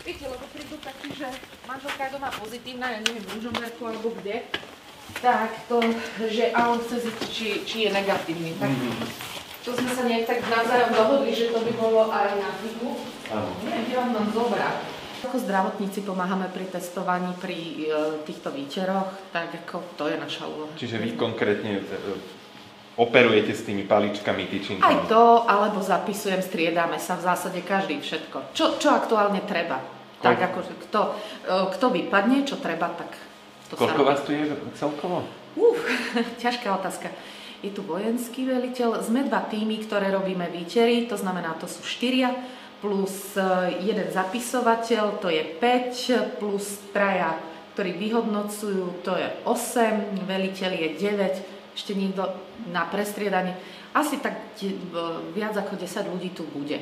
Viete, lebo prídu takí, že manželka je doma pozitívna, ja neviem, v Ružomberku alebo kde, tak to, že a on chce zistiť, či, či je negatívny. Tak to sme sa nejak tak navzájom dohodli, že to by bolo aj na. Áno. Neviem, kde vám mám zobrať. Ako zdravotníci pomáhame pri testovaní pri e, týchto výteroch, tak ako to je naša úloha. Čiže vy konkrétne e, operujete s tými paličkami, Aj tyčinkami. to, alebo zapisujem, striedame sa v zásade každý všetko. Čo, čo aktuálne treba. Tak Koľko? akože kto, e, kto vypadne, čo treba, tak to Koľko sa vás tu je celkovo? Uf, ťažká otázka. Je tu vojenský veliteľ, sme dva týmy, ktoré robíme výtery, to znamená, to sú štyria, plus e, jeden zapisovateľ, to je 5, plus traja, ktorí vyhodnocujú, to je 8, veliteľ je 9, ešte niekto na prestriedanie. Asi tak viac ako 10 ľudí tu bude.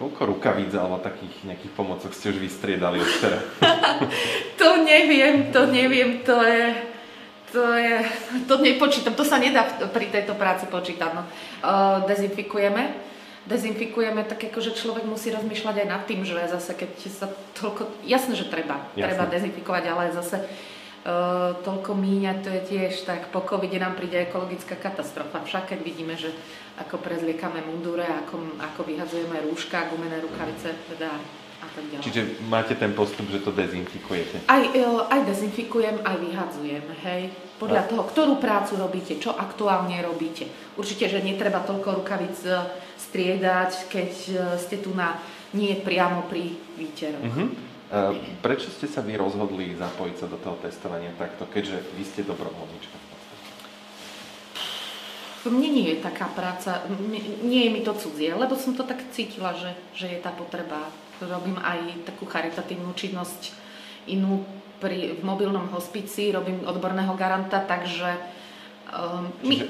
Koľko rukavíc alebo takých nejakých pomocok ste už vystriedali od včera? To neviem, to neviem, to je... To je, to nepočítam, to sa nedá pri tejto práci počítať. No. Uh, dezinfikujeme, dezinfikujeme tak ako, že človek musí rozmýšľať aj nad tým, že zase keď sa toľko, jasné, že treba, Jasné. treba dezinfikovať, ale zase uh, toľko míňať, to je tiež tak, po covide nám príde ekologická katastrofa. Však keď vidíme, že ako prezliekame mundure, ako, ako vyhadzujeme rúška, gumené rukavice, teda a tak ďalej. Čiže máte ten postup, že to dezinfikujete. Aj, e, aj dezinfikujem, aj vyhadzujem, hej. Podľa toho, ktorú prácu robíte, čo aktuálne robíte. Určite, že netreba toľko rukavic e, striedať, keď ste tu na nie priamo pri výteroch. Mhm. E, Prečo ste sa vy rozhodli zapojiť sa do toho testovania takto, keďže vy ste dobrovoľníčka? Mne nie je taká práca, nie je mi to cudzie, lebo som to tak cítila, že, že je tá potreba. Robím aj takú charitatívnu činnosť inú pri, v mobilnom hospici, robím odborného garanta, takže um, my, Čiže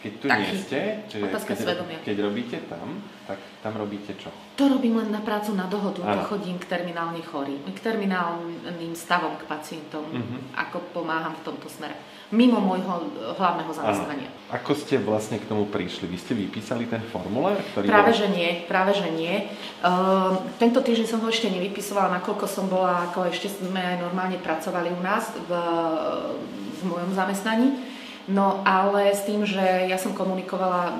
keď tu nie Taký. ste, čiže Otázka keď, svedomia. keď robíte tam, tak tam robíte čo? To robím len na prácu na dohodu, to Áno. chodím k terminálne chorým, k terminálnym stavom, k pacientom, Mhm. ako pomáham v tomto smere. Mimo môjho hlavného zamestnania. Ako ste vlastne k tomu prišli? Vy ste vypísali ten formulár, ktorý Práve bol... že nie, práve že nie. Ehm, tento týždeň som ho ešte nevypisovala, nakoľko som bola, ako ešte sme normálne pracovali u nás v, v mojom zamestnaní. No ale s tým, že ja som komunikovala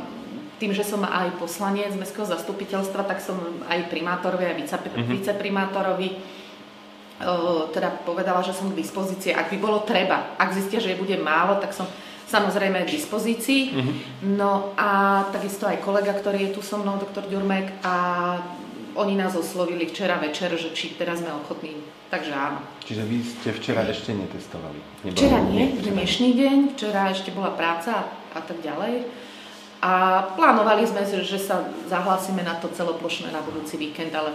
tým, že som aj poslanec mestského zastupiteľstva, tak som aj primátorovi, aj Mhm. viceprimátorovi o, teda povedala, že som k dispozícii, ak by bolo treba. Ak zistia, že je bude málo, tak som samozrejme k dispozícii. Mhm. No a takisto aj kolega, ktorý je tu so mnou, doktor Ďurmek, a oni nás oslovili včera večer, že či teraz sme ochotní. Takže áno. Čiže vy ste včera ešte netestovali? Nebolo- Včera nie, včera. dnešný deň, včera ešte bola práca a, a tak ďalej. A plánovali sme, že sa zahlásime na to celoplošné na budúci víkend, ale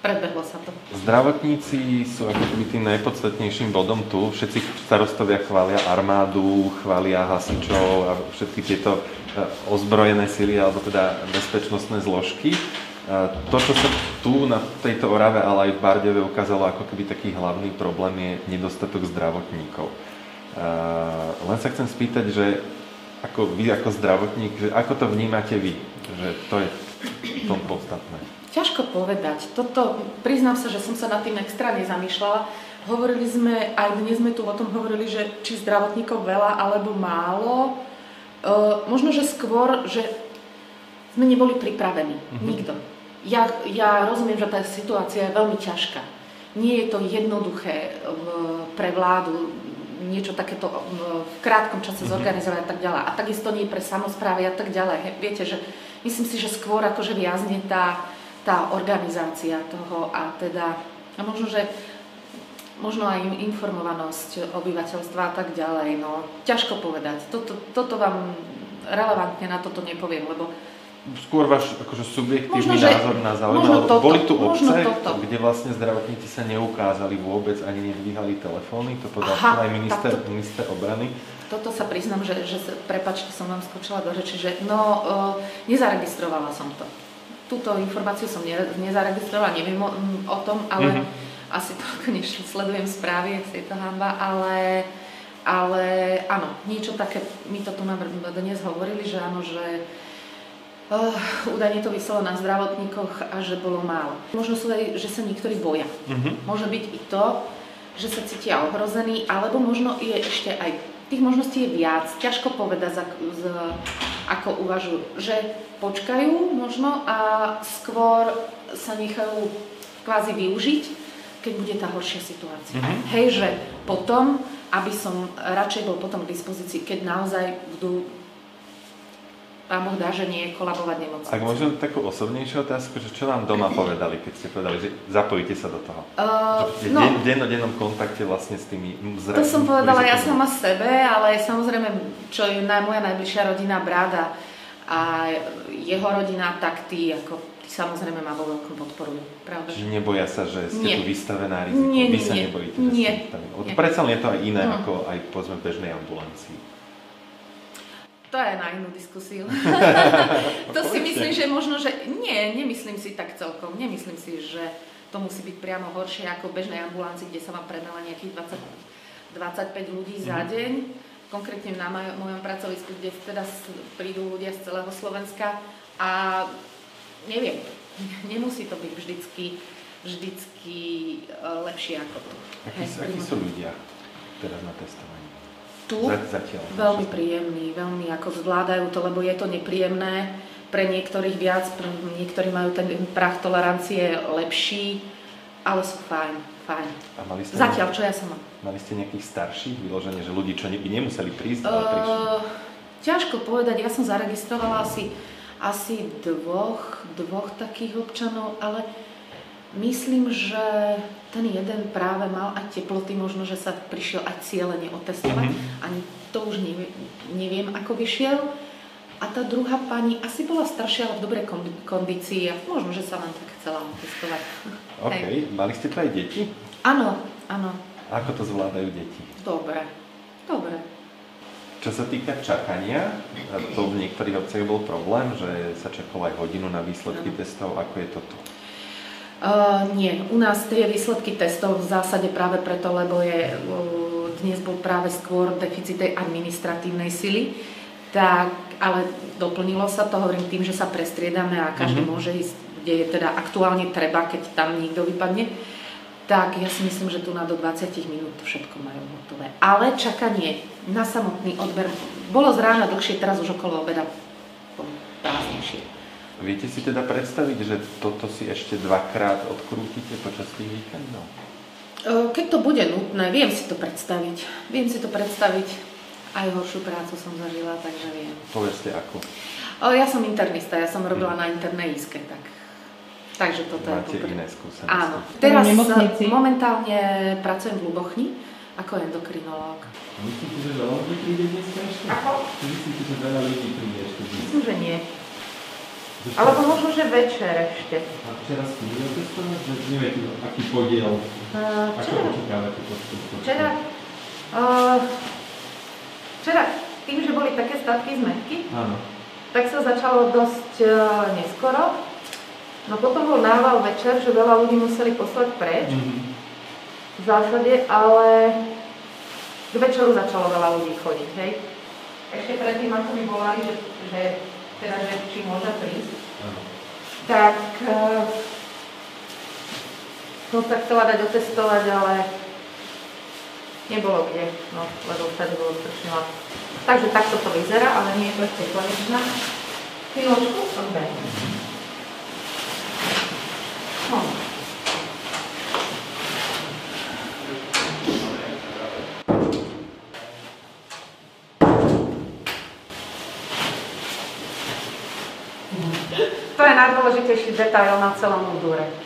predbehlo sa to. Zdravotníci sú ako keby tým najpodstatnejším bodom tu. Všetci starostovia chvália armádu, chvália hasičov a všetky tieto e, ozbrojené sily alebo teda bezpečnostné zložky. E, To, čo sa tu na tejto Orave, ale aj v Bardeve ukázalo ako keby taký hlavný problém je nedostatok zdravotníkov. E, Len sa chcem spýtať, že ako vy ako zdravotník, že ako to vnímate vy? Že to je v tom podstatné. Ťažko povedať. Toto, priznám sa, že som sa nad tým extra nezamýšľala. Hovorili sme, aj dnes sme tu o tom hovorili, že či zdravotníkov veľa alebo málo. E, možno, že skôr, že sme neboli pripravení. Mhm. Nikto. Ja, ja rozumiem, že tá situácia je veľmi ťažká. Nie je to jednoduché e, pre vládu niečo takéto e, v krátkom čase Mhm. zorganizovať a tak ďalej. A takisto nie pre samozprávy a tak ďalej. Viete, že myslím si, že skôr akože viazne tá, tá organizácia toho a teda a možno, že možno aj informovanosť obyvateľstva a tak ďalej. No, ťažko povedať. Toto, toto vám relevantne na toto nepoviem, lebo Skôr váš akože subjektívny Možno, že- názor na zaujímavé, boli tu obce, toto. kde vlastne zdravotníci sa neukázali vôbec, ani nedvíhali telefóny, to povedal Aha, aj minister, to- minister obrany. Toto sa priznám, že, že prepačte, som vám skočila do reči, že no, e, nezaregistrovala som to. Túto informáciu som ne, nezaregistrovala, neviem o, m, o tom, ale Mhm. asi toľko než sledujem správy, ak je to hamba, ale, ale áno, niečo také, my to tu nám dnes hovorili, že áno, že Uh, údajne to vyselo na zdravotníkoch a že bolo málo. Možno sú aj, že sa niektorí boja. Mhm. Môže byť i to, že sa cítia ohrození, alebo možno je ešte aj, tých možností je viac. Ťažko povedať, za, z, ako uvažujú. Že počkajú možno a skôr sa nechajú kvázi využiť, keď bude tá horšia situácia. Mhm. Hej, že potom, aby som radšej bol potom k dispozícii, keď naozaj budú Pán Boh dá, že nie kolabovať nemocnice. Ak môžem takú osobnejšiu otázku, že čo vám doma povedali, keď ste povedali, že zapojíte sa do toho? Uh, Že no, v dennodennom kontakte vlastne s tými zra- to som povedala ja sama sebe, ale samozrejme, čo je moja najbližšia rodina, bráda a jeho rodina, tak tí, ako, tí samozrejme ma vo veľkom podporujú, pravda? Čiže neboja sa, že ste Nie. tu vystavená riziku? Nie, Vy nie, sa nie. nebojíte, že Nie. ste vystavená? Nie. Predsa len je to aj iné, No. ako aj povedzme v bežnej ambulancii. To je na inú diskusiu. to si myslím, že možno, že nie, nemyslím si tak celkom. Nemyslím si, že to musí byť priamo horšie ako v bežnej ambulancii, kde sa vám predala nejakých 20, 25 ľudí za Mhm. deň. Konkrétne na moj, mojom pracovisku, kde teda prídu ľudia z celého Slovenska a neviem, nemusí to byť vždycky, vždycky e, lepšie ako to. Akí, sú ľudia teraz na testovaní? Tu? Za- Zatiaľ. Veľmi príjemný, veľmi ako zvládajú to, lebo je to nepríjemné. Pre niektorých viac, pre niektorí majú ten prach tolerancie lepší, ale sú fajn, fajn. A mali ste, Zatiaľ, čo ja som mám. mali ste nejakých starších vyloženie, že ľudí, čo by nemuseli prísť, ale prišli? Uh, ťažko povedať, ja som zaregistrovala asi, asi dvoch, dvoch takých občanov, ale myslím, že ten jeden práve mal aj teploty, možno, že sa prišiel aj cieľene otestovať. Mhm. Ani to už neviem, neviem, ako vyšiel. A tá druhá pani asi bola staršia, ale v dobrej kondícii a možno, že sa len tak chcela otestovať. OK, Hej. mali ste tu aj deti? Áno, áno, Ako to zvládajú deti? dobre, dobre. Čo sa týka čakania, to v niektorých obciach bol problém, že sa čakalo aj hodinu na výsledky Áno. testov, ako je to tu? Uh, nie, u nás tie výsledky testov v zásade práve preto, lebo je, uh, dnes bol práve skôr deficit tej administratívnej sily, tak, ale doplnilo sa to, hovorím tým, že sa prestriedame a každý Mhm. môže ísť, kde je teda aktuálne treba, keď tam niekto vypadne, tak ja si myslím, že tu na do 20 minút všetko majú hotové. Ale čakanie na samotný odber bolo z rána dlhšie, teraz už okolo obeda prázdnejšie. Viete si teda predstaviť, že toto si ešte dvakrát odkrútite počas tých víkendov? Keď to bude nutné, viem si to predstaviť. Viem si to predstaviť. Aj horšiu prácu som zažila, takže viem. Povedzte ako. Ja som internista, ja som robila na internej iske, tak. Takže toto Máte je popri- iné skúsenosti. Áno. Teraz nemocnici? momentálne pracujem v Lubochni ako endokrinológ. Myslíte, že veľa ľudí príde ešte? Ako? Myslíte, že veľa ľudí príde ešte dnes? Myslím, že nie. Alebo možno, že večer ešte. A včera ste boli otestovať, že neviete, aký podiel, E, ako očakávate postup? včera, e, včera, tým, že boli také statky zmetky, Áno. tak sa začalo dosť e, neskoro. No potom bol nával večer, že veľa ľudí museli poslať preč Mhm. v zásade, ale k večeru začalo veľa ľudí chodiť, hej. Ešte predtým, ako mi volali, že, že, teda, že či môže prísť. Tak som sa chcela dať otestovať, ale nebolo kde, no, lebo vtedy bolo strašne. Takže takto to vyzerá, ale nie je to ešte konečná. Chvíľočku, dobre. No. Je najdôležitejší detail na celom údure.